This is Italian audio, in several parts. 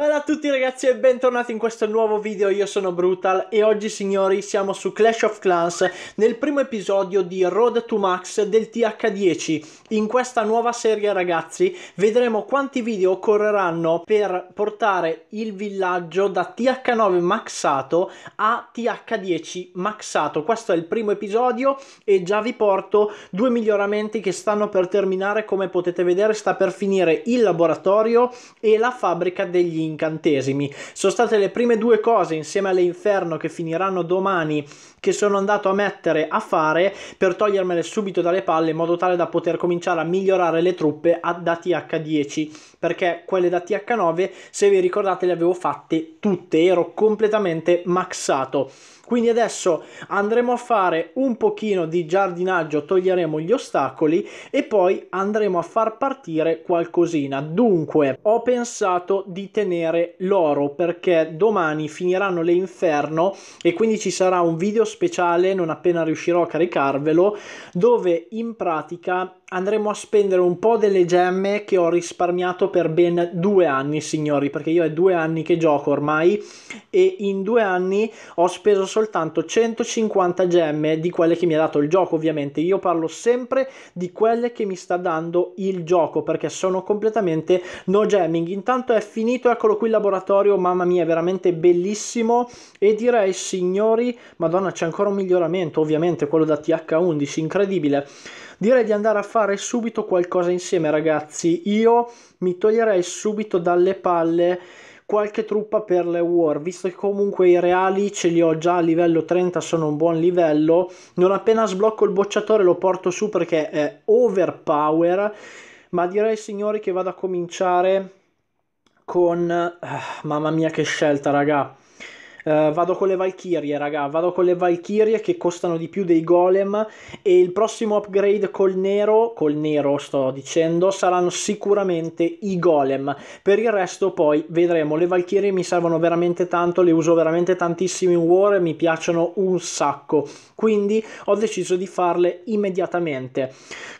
Bella a tutti ragazzi e bentornati in questo nuovo video, io sono Brutal e oggi signori siamo su Clash of Clans nel primo episodio di Road to Max del TH10 In questa nuova serie ragazzi vedremo quanti video occorreranno per portare il villaggio da TH9 maxato a TH10 maxato. Questo è il primo episodio e già vi porto due miglioramenti che stanno per terminare. Come potete vedere sta per finire il laboratorio e la fabbrica degli incantesimi. Sono state le prime due cose insieme alle inferno che finiranno domani che sono andato a mettere a fare per togliermele subito dalle palle in modo tale da poter cominciare a migliorare le truppe a, da TH10 perché quelle da TH9 se vi ricordate le avevo fatte tutte ero completamente maxato quindi adesso andremo a fare un pochino di giardinaggio, toglieremo gli ostacoli e poi andremo a far partire qualcosina. Dunque, ho pensato di tenere l'oro perché domani finiranno le inferno e quindi ci sarà un video speciale non appena riuscirò a caricarvelo dove in pratica andremo a spendere un po' delle gemme che ho risparmiato per ben due anni signori perché io è due anni che gioco ormai e in due anni ho speso soltanto 150 gemme di quelle che mi ha dato il gioco ovviamente. Io parlo sempre di quelle che mi sta dando il gioco perché sono completamente no gemming intanto è finito eccolo qui il laboratorio mamma mia è veramente bellissimo. E direi signori madonna c'è ancora un miglioramento ovviamente quello da TH11 incredibile. Direi di andare a fare subito qualcosa insieme ragazzi. Io mi toglierei subito dalle palle qualche truppa per le war. Visto che comunque i reali ce li ho già a livello 30 sono un buon livello. Non appena sblocco il bocciatore lo porto su perché è overpower. Ma direi signori che vado a cominciare con ah, mamma mia che scelta raga Uh, vado con le Valkyrie, raga. Vado con le Valkyrie che costano di più dei golem. E il prossimo upgrade col nero, col nero sto dicendo, saranno sicuramente i golem. Per il resto, poi vedremo. Le Valkyrie mi servono veramente tanto, le uso veramente tantissimo in War e mi piacciono un sacco. Quindi ho deciso di farle immediatamente.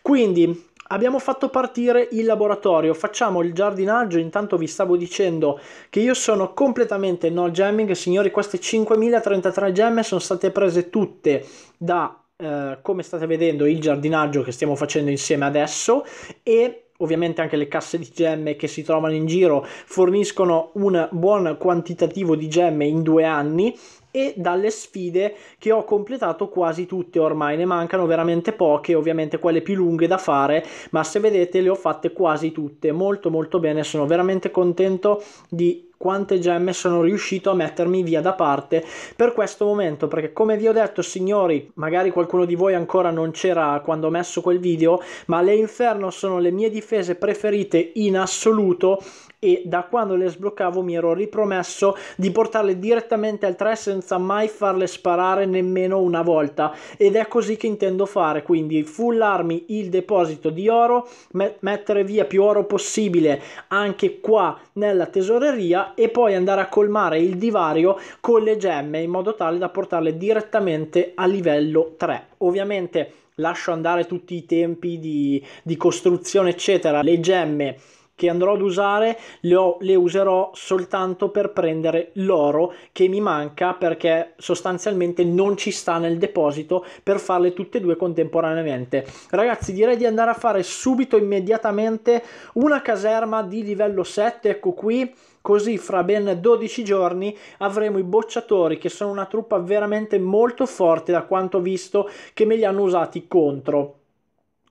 Quindi Abbiamo fatto partire il laboratorio, facciamo il giardinaggio, intanto vi stavo dicendo che io sono completamente no gemming, signori queste 5033 gemme sono state prese tutte da, eh, come state vedendo, il giardinaggio che stiamo facendo insieme adesso e ovviamente anche le casse di gemme che si trovano in giro forniscono un buon quantitativo di gemme in due anni e dalle sfide che ho completato quasi tutte ormai. Ne mancano veramente poche ovviamente quelle più lunghe da fare ma se vedete le ho fatte quasi tutte. Molto molto bene sono veramente contento di quante gemme sono riuscito a mettermi via da parte per questo momento perché come vi ho detto signori magari qualcuno di voi ancora non c'era quando ho messo quel video ma le inferno sono le mie difese preferite in assoluto e da quando le sbloccavo mi ero ripromesso di portarle direttamente al 3 senza mai farle sparare nemmeno una volta. Ed è così che intendo fare quindi fullarmi il deposito di oro met mettere via più oro possibile anche qua nella tesoreria e poi andare a colmare il divario con le gemme in modo tale da portarle direttamente a livello 3 ovviamente lascio andare tutti i tempi di, di costruzione eccetera le gemme che andrò ad usare le, ho, le userò soltanto per prendere l'oro che mi manca perché sostanzialmente non ci sta nel deposito per farle tutte e due contemporaneamente. Ragazzi direi di andare a fare subito immediatamente una caserma di livello 7 ecco qui. Così fra ben 12 giorni avremo i bocciatori che sono una truppa veramente molto forte da quanto visto che me li hanno usati contro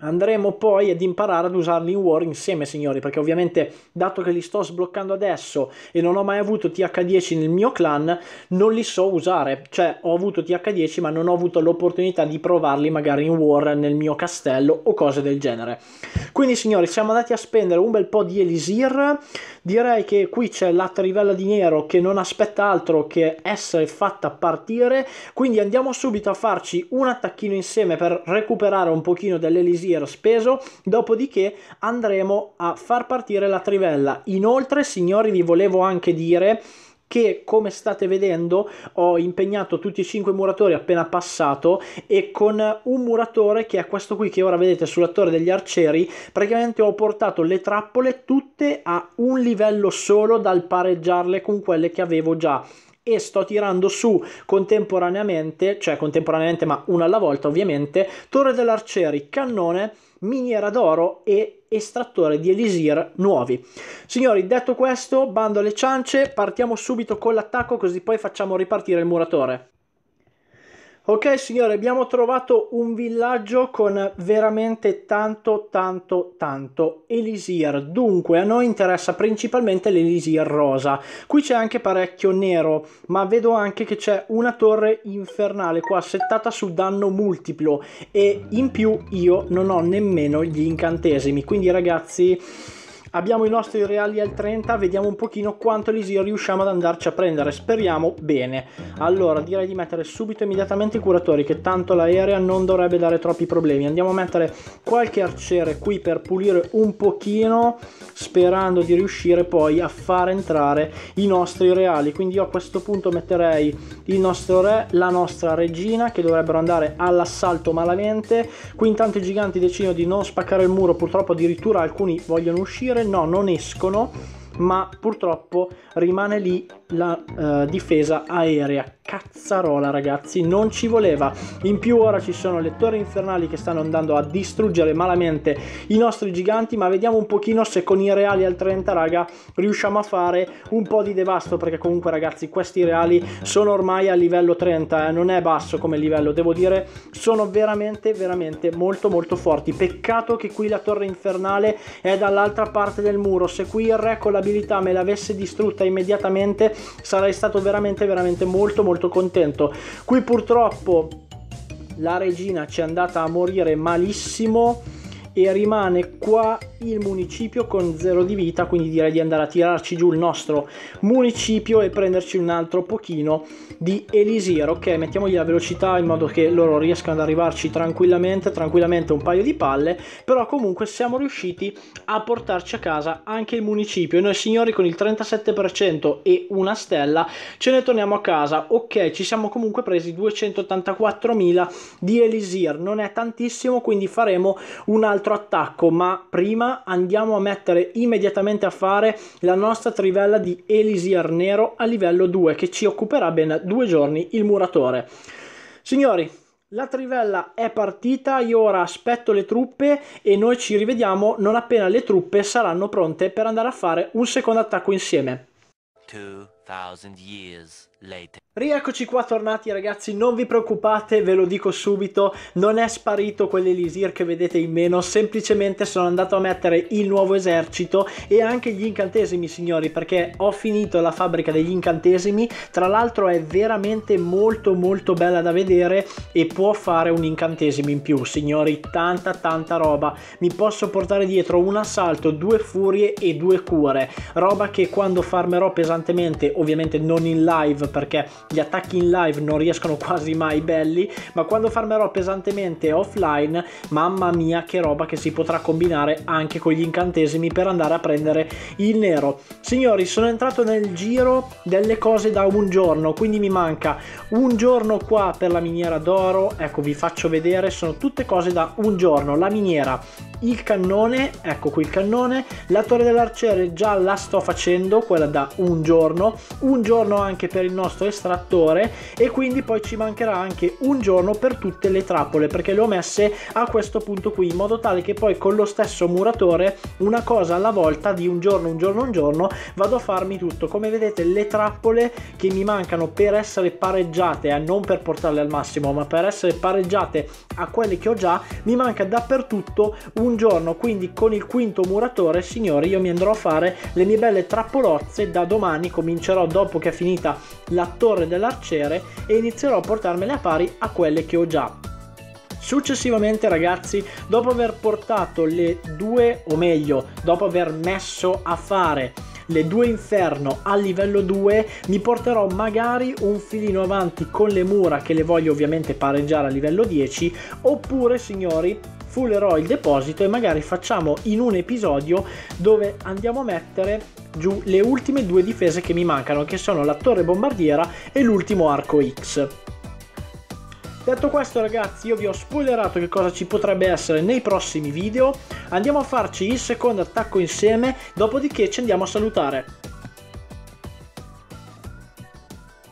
Andremo poi ad imparare ad usarli in War insieme, signori, perché ovviamente, dato che li sto sbloccando adesso e non ho mai avuto TH10 nel mio clan, non li so usare. Cioè, ho avuto TH10, ma non ho avuto l'opportunità di provarli magari in War nel mio castello o cose del genere. Quindi, signori, siamo andati a spendere un bel po' di Elisir. Direi che qui c'è la trivella di nero che non aspetta altro che essere fatta partire. Quindi andiamo subito a farci un attacchino insieme per recuperare un pochino dell'Elisir speso, dopodiché andremo a far partire la trivella. Inoltre, signori, vi volevo anche dire che come state vedendo ho impegnato tutti e cinque muratori appena passato e con un muratore che è questo qui che ora vedete sulla torre degli arcieri praticamente ho portato le trappole tutte a un livello solo dal pareggiarle con quelle che avevo già e sto tirando su contemporaneamente, cioè contemporaneamente ma una alla volta ovviamente, torre dell'arcieri, cannone, miniera d'oro e estrattore di elisir nuovi. Signori, detto questo, bando alle ciance, partiamo subito con l'attacco così poi facciamo ripartire il muratore. Ok signore, abbiamo trovato un villaggio con veramente tanto tanto tanto elisir. Dunque a noi interessa principalmente l'elisir rosa. Qui c'è anche parecchio nero, ma vedo anche che c'è una torre infernale qua settata su danno multiplo e in più io non ho nemmeno gli incantesimi. Quindi ragazzi Abbiamo i nostri reali al 30, vediamo un pochino quanto Elisir riusciamo ad andarci a prendere, speriamo bene. Allora, direi di mettere subito immediatamente i curatori, che tanto l'aerea non dovrebbe dare troppi problemi. Andiamo a mettere qualche arciere qui per pulire un pochino, sperando di riuscire poi a far entrare i nostri reali. Quindi io a questo punto metterei il nostro re, la nostra regina, che dovrebbero andare all'assalto malamente. Qui intanto i giganti decidono di non spaccare il muro, purtroppo addirittura alcuni vogliono uscire no non escono ma purtroppo rimane lì la uh, difesa aerea. Cazzarola ragazzi non ci voleva. In più ora ci sono le torri infernali che stanno andando a distruggere malamente i nostri giganti ma vediamo un pochino se con i reali al 30 raga riusciamo a fare un po' di devasto perché comunque ragazzi questi reali sono ormai a livello 30 eh, non è basso come livello devo dire. Sono veramente veramente molto molto forti. Peccato che qui la torre infernale è dall'altra parte del muro. Se qui il re con l'abilità me l'avesse distrutta immediatamente sarei stato veramente veramente molto molto contento. Qui purtroppo la regina ci è andata a morire malissimo e rimane qua il municipio con zero di vita quindi direi di andare a tirarci giù il nostro municipio e prenderci un altro pochino di elisir ok? Mettiamogli la velocità in modo che loro riescano ad arrivarci tranquillamente tranquillamente un paio di palle però comunque siamo riusciti a portarci a casa anche il municipio. E noi signori con il 37% e una stella ce ne torniamo a casa. Ok ci siamo comunque presi 284.000 di elisir. Non è tantissimo quindi faremo un altro altro attacco, ma prima andiamo a mettere immediatamente a fare la nostra trivella di Elisir Nero a livello 2 che ci occuperà ben due giorni il muratore. Signori, la trivella è partita, io ora aspetto le truppe e noi ci rivediamo non appena le truppe saranno pronte per andare a fare un secondo attacco insieme. 2000 years later. Rieccoci qua tornati ragazzi, non vi preoccupate, ve lo dico subito, non è sparito quell'elisir che vedete in meno, semplicemente sono andato a mettere il nuovo esercito e anche gli incantesimi signori, perché ho finito la fabbrica degli incantesimi, tra l'altro è veramente molto molto bella da vedere e può fare un incantesimo in più signori, tanta tanta roba, mi posso portare dietro un assalto, due furie e due cure, roba che quando farmerò pesantemente, ovviamente non in live perché gli attacchi in live non riescono quasi mai belli, ma quando farmerò pesantemente offline, mamma mia che roba che si potrà combinare anche con gli incantesimi per andare a prendere il nero. Signori, sono entrato nel giro delle cose da un giorno, quindi mi manca un giorno qua per la miniera d'oro, ecco vi faccio vedere, sono tutte cose da un giorno, la miniera, il cannone, ecco qui il cannone, la torre dell'arciere già la sto facendo, quella da un giorno, un giorno anche per il nostro estrattore e quindi poi ci mancherà anche un giorno per tutte le trappole perché le ho messe a questo punto qui in modo tale che poi con lo stesso muratore una cosa alla volta di un giorno un giorno un giorno vado a farmi tutto. Come vedete le trappole che mi mancano per essere pareggiate eh, non per portarle al massimo ma per essere pareggiate a quelle che ho già mi manca dappertutto un giorno. Quindi con il quinto muratore signori io mi andrò a fare le mie belle trappolozze. Da domani comincerò dopo che è finita la torre dell'arciere e inizierò a portarmele a pari a quelle che ho già. Successivamente ragazzi, dopo aver portato le due, o meglio, dopo aver messo a fare le due inferno a livello 2 mi porterò magari un filino avanti con le mura che le voglio ovviamente pareggiare a livello 10 oppure signori fullerò il deposito e magari facciamo in un episodio dove andiamo a mettere giù le ultime due difese che mi mancano, che sono la torre bombardiera e l'ultimo arco X. Detto questo ragazzi io vi ho spoilerato che cosa ci potrebbe essere nei prossimi video, andiamo a farci il secondo attacco insieme, dopodiché ci andiamo a salutare.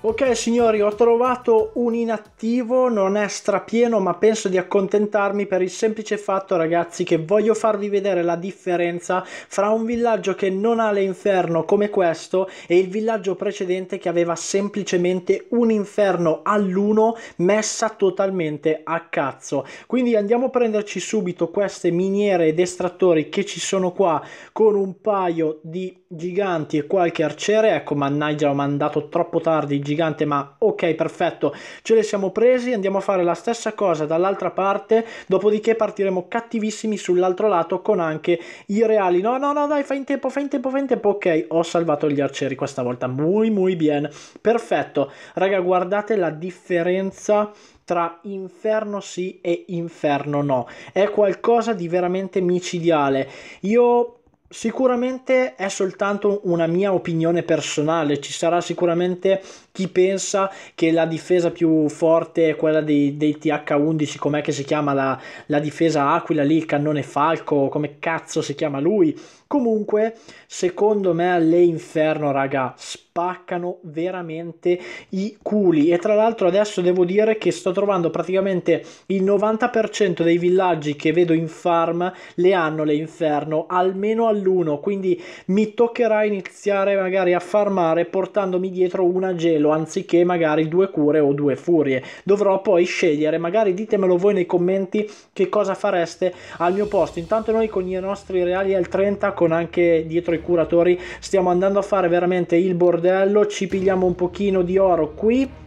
Ok signori, ho trovato un inattivo, non è strapieno, ma penso di accontentarmi per il semplice fatto, ragazzi, che voglio farvi vedere la differenza fra un villaggio che non ha l'inferno come questo e il villaggio precedente che aveva semplicemente un inferno all'uno messa totalmente a cazzo. Quindi andiamo a prenderci subito queste miniere ed estrattori che ci sono qua con un paio di giganti e qualche arciere. Ecco, mannaggia, ho mandato troppo tardi gigante ma ok perfetto. Ce le siamo presi andiamo a fare la stessa cosa dall'altra parte dopodiché partiremo cattivissimi sull'altro lato con anche i reali. No no no dai fai in tempo fai in tempo fai in tempo. Ok ho salvato gli arcieri questa volta muy muy bien. Perfetto. Raga guardate la differenza tra inferno sì e inferno no. È qualcosa di veramente micidiale. Io Sicuramente è soltanto una mia opinione personale, ci sarà sicuramente chi pensa che la difesa più forte è quella dei, dei TH11, com'è che si chiama la, la difesa Aquila lì, il cannone Falco, come cazzo si chiama lui, Comunque, secondo me, le Inferno, raga, spaccano veramente i culi. E tra l'altro adesso devo dire che sto trovando praticamente il 90% dei villaggi che vedo in farm le hanno le Inferno, almeno all'uno. Quindi mi toccherà iniziare magari a farmare portandomi dietro una gelo, anziché magari due cure o due furie. Dovrò poi scegliere, magari ditemelo voi nei commenti che cosa fareste al mio posto. Intanto noi con i nostri reali al 30 con anche dietro i curatori stiamo andando a fare veramente il bordello ci pigliamo un pochino di oro qui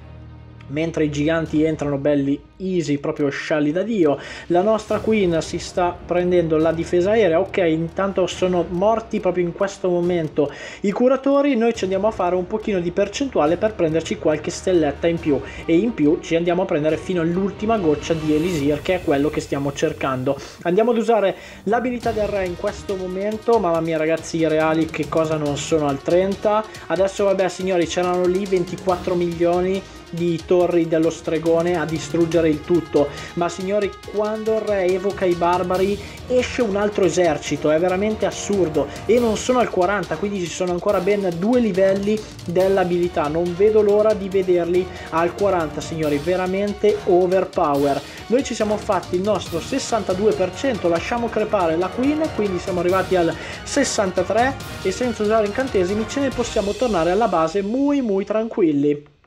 mentre i giganti entrano belli easy, proprio scialli da dio. La nostra Queen si sta prendendo la difesa aerea, ok, intanto sono morti proprio in questo momento i curatori, noi ci andiamo a fare un pochino di percentuale per prenderci qualche stelletta in più. E in più ci andiamo a prendere fino all'ultima goccia di Elisir che è quello che stiamo cercando. Andiamo ad usare l'abilità del re in questo momento, mamma mia ragazzi i reali che cosa non sono al 30, adesso vabbè signori c'erano lì 24 milioni di torri dello stregone a distruggere il tutto. Ma signori quando il re evoca i barbari esce un altro esercito è veramente assurdo. E non sono al 40 quindi ci sono ancora ben due livelli dell'abilità. Non vedo l'ora di vederli al 40 signori veramente overpower. Noi ci siamo fatti il nostro 62% lasciamo crepare la queen quindi siamo arrivati al 63 e senza usare incantesimi ce ne possiamo tornare alla base muy muy tranquilli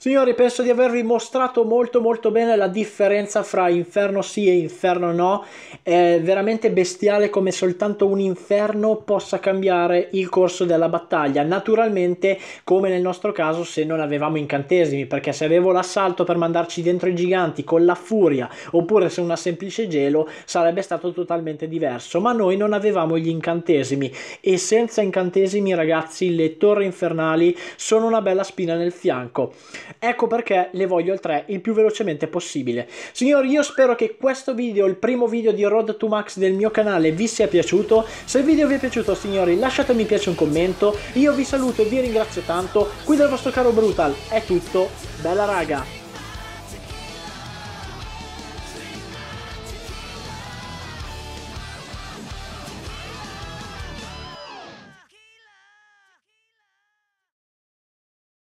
Signori, penso di avervi mostrato molto molto bene la differenza fra inferno sì e inferno no. È veramente bestiale come soltanto un inferno possa cambiare il corso della battaglia. Naturalmente, come nel nostro caso, se non avevamo incantesimi, perché se avevo l'assalto per mandarci dentro i giganti con la furia, oppure se una semplice gelo, sarebbe stato totalmente diverso. Ma noi non avevamo gli incantesimi e senza incantesimi, ragazzi, le torri infernali sono una bella spina nel fianco. Ecco perché le voglio al 3 il più velocemente possibile. Signori, io spero che questo video, il primo video di Road to Max del mio canale, vi sia piaciuto. Se il video vi è piaciuto, signori, lasciate mi piace un commento. Io vi saluto e vi ringrazio tanto. Qui dal vostro caro Brutal è tutto. Bella raga!